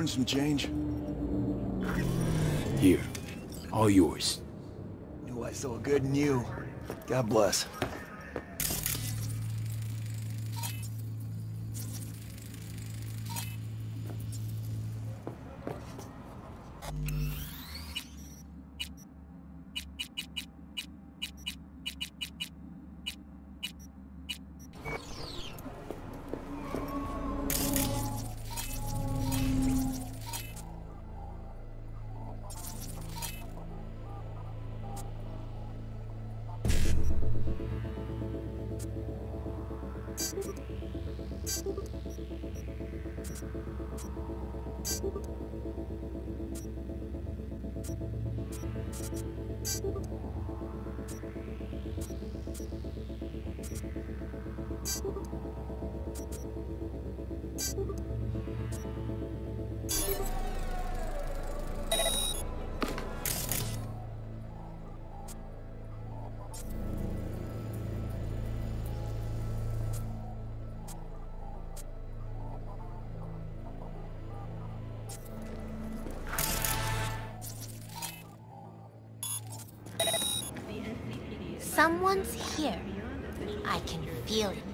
Veteran some change? Here. All yours. Knew I saw good in you. God bless. Thank you. Someone's here. I can feel it.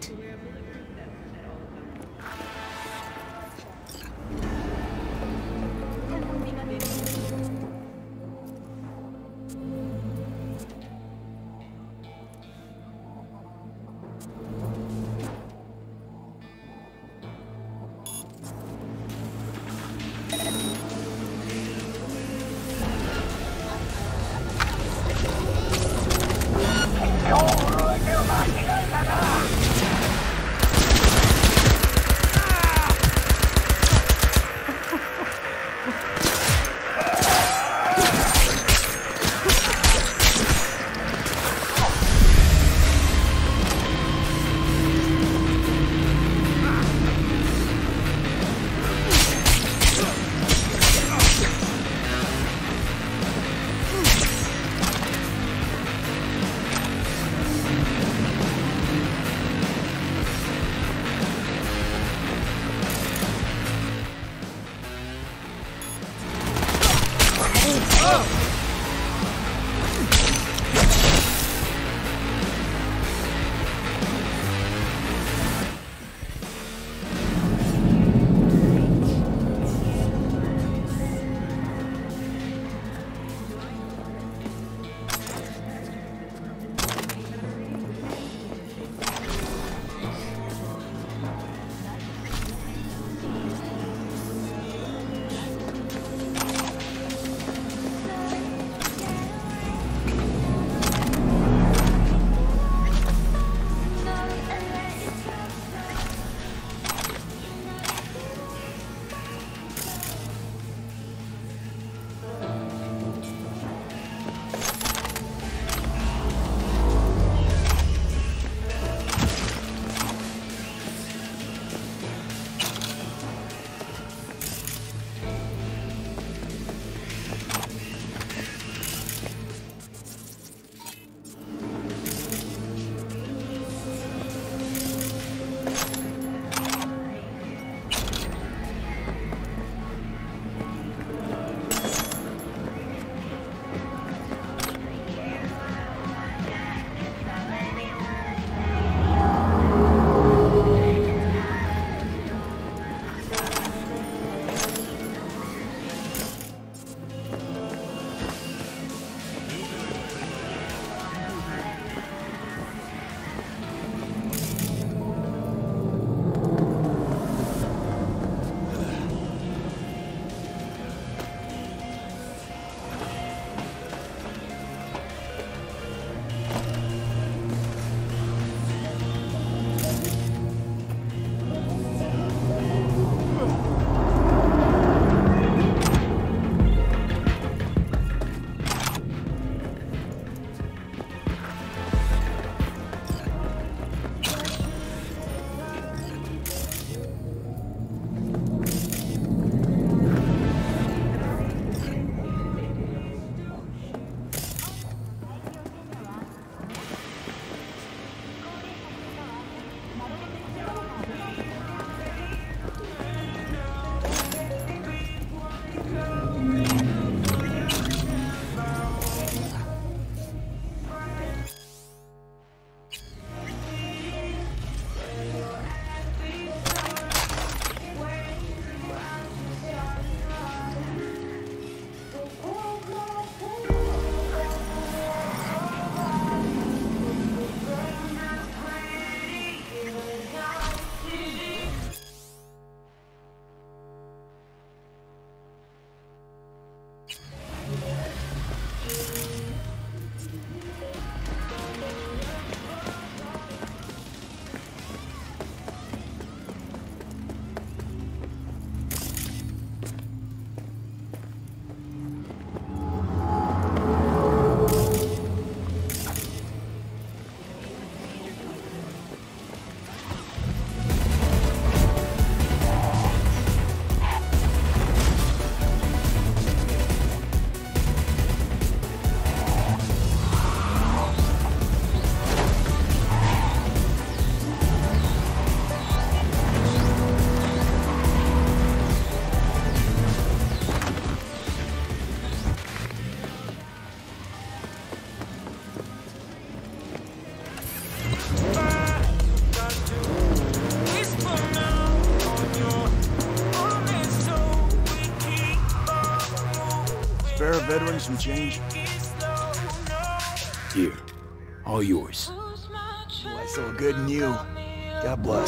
doesn't change? Here, all yours. Why so good in you? God bless.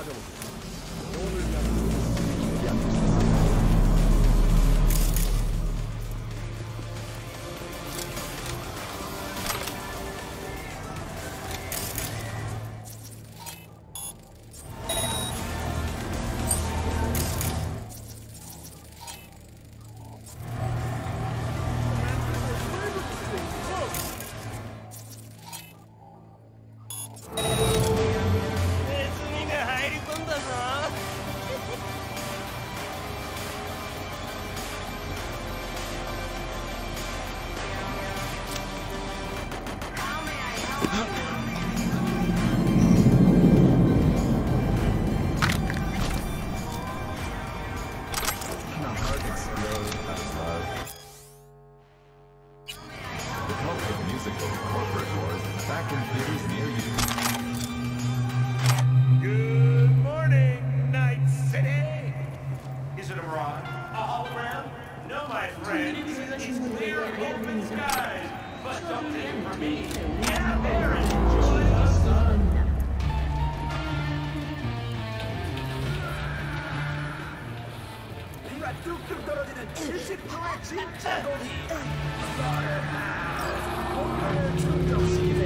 빠져보세요 뚝뚝 떨어지는 70%의 진짜 고기 썰을 하나 공격을 충족시키는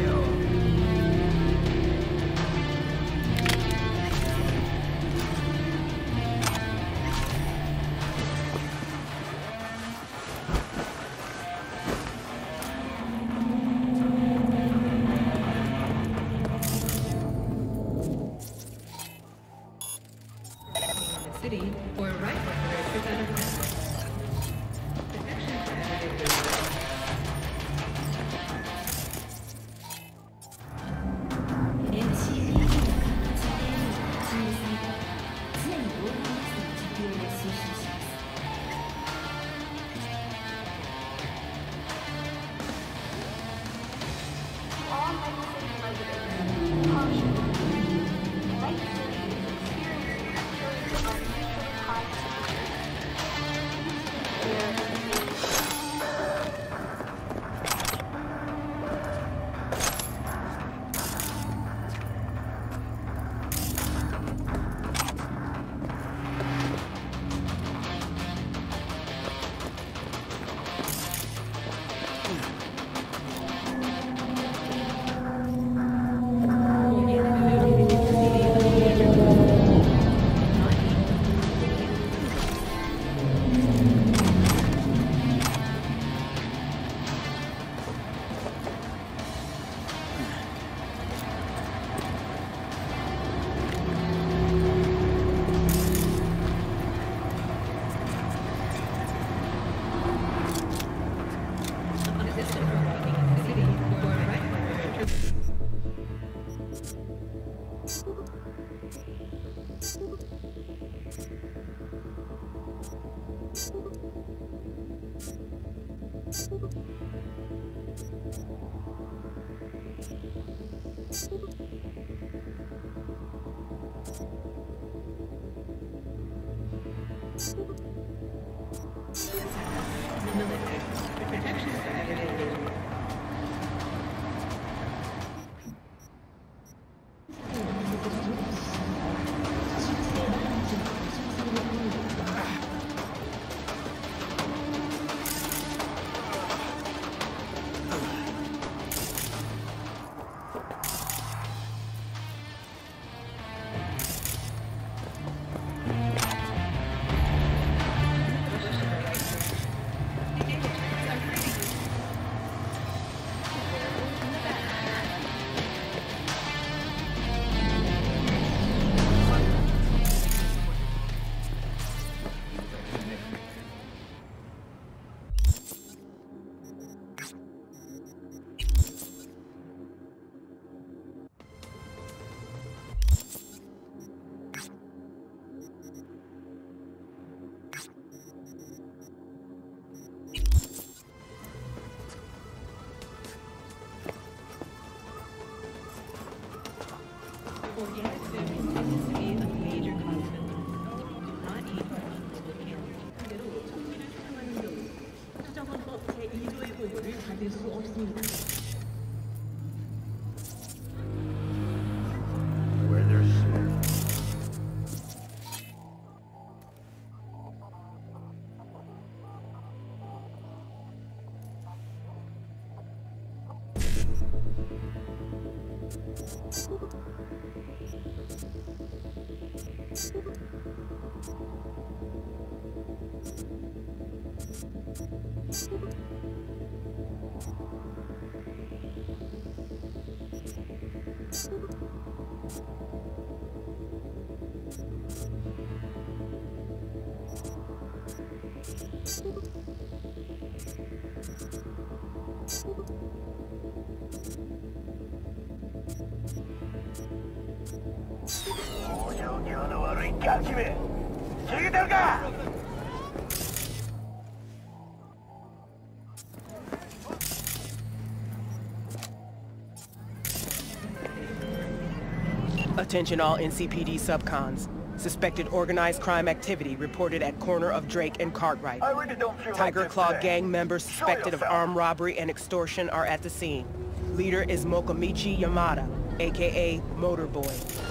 Attention all NCPD subcons. Suspected organized crime activity reported at corner of Drake and Cartwright. Really Tyger like Claw gang members suspected of armed robbery and extortion are at the scene. Leader is Mokomichi Yamada, aka Motorboy.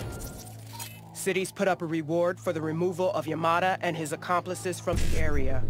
Cities put up a reward for the removal of Yamada and his accomplices from the area.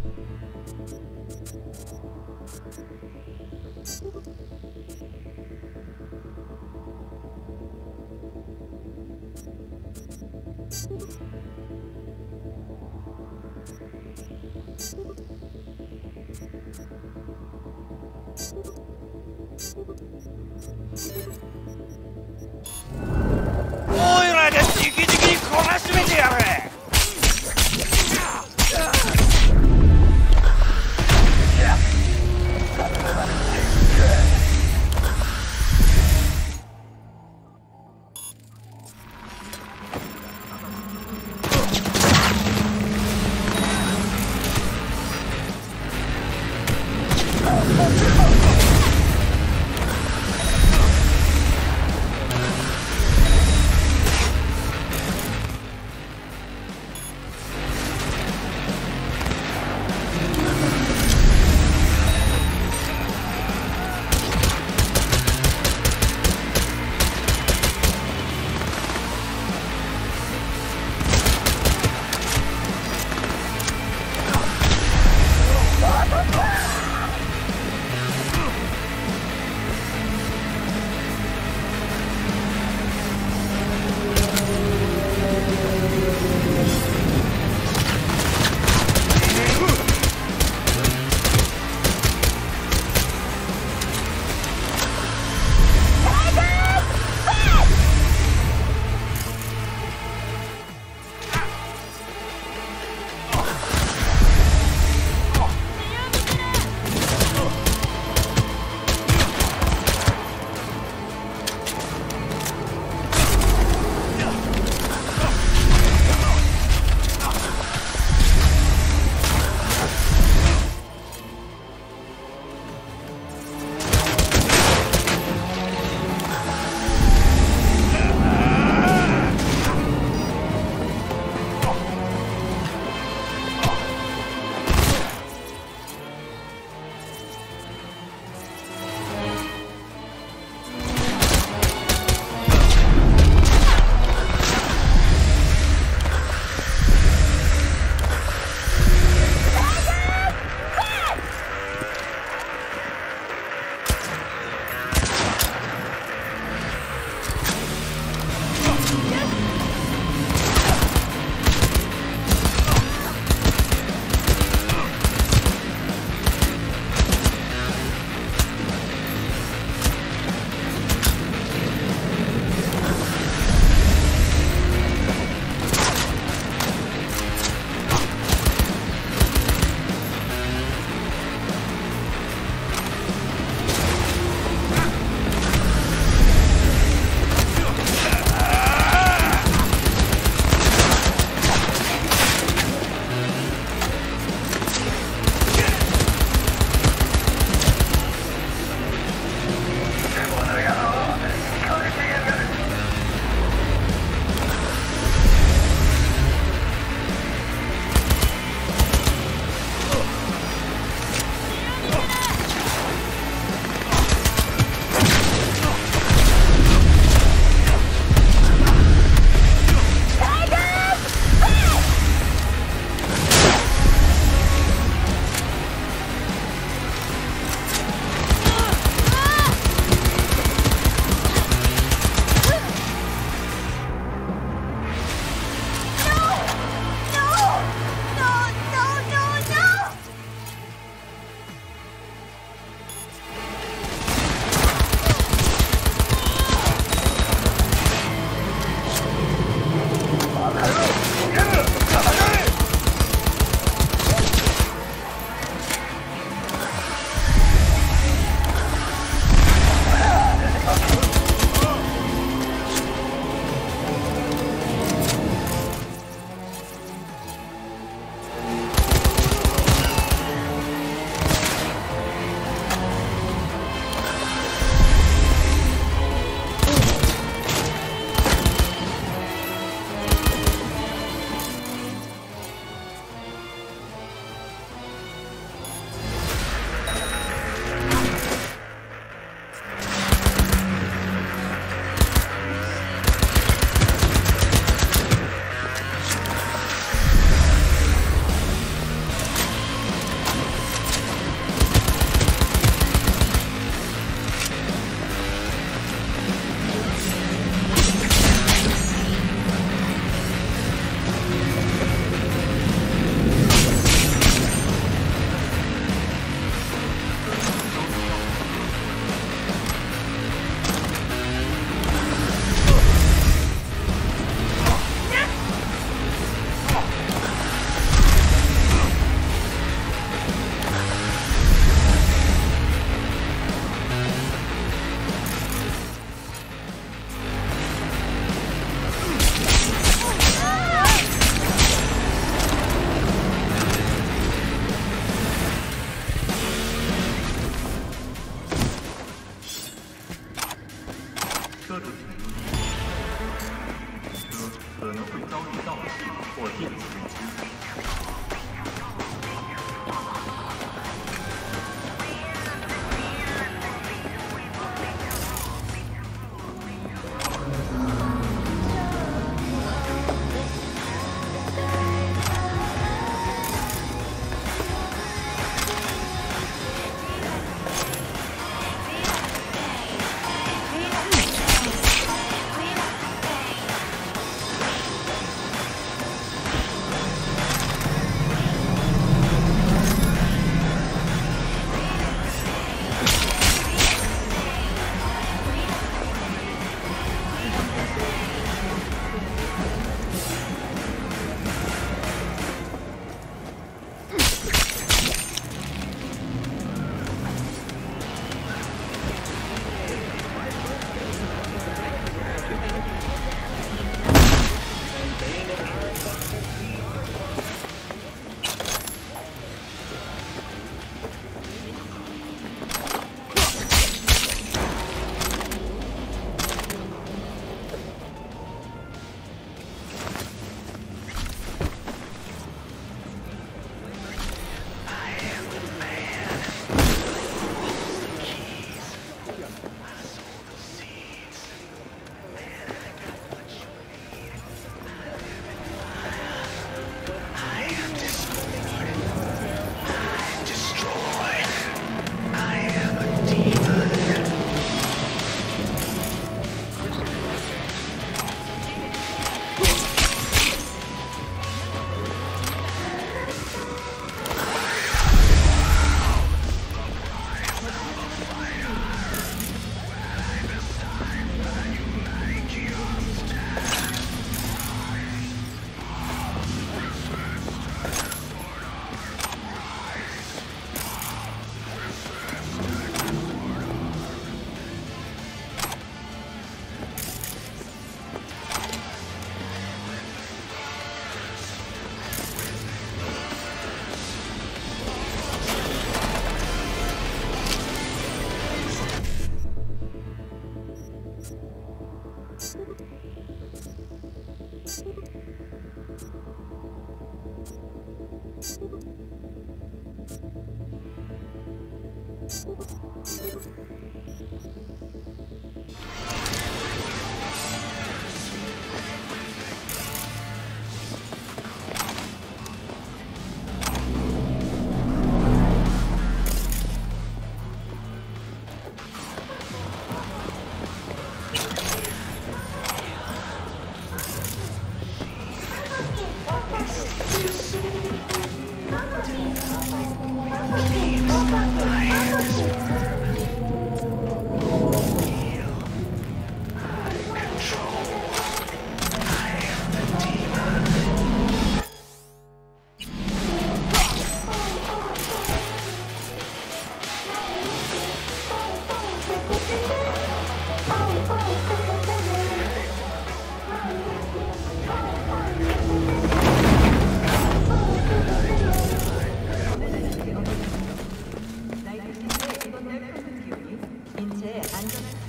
인체의 안전을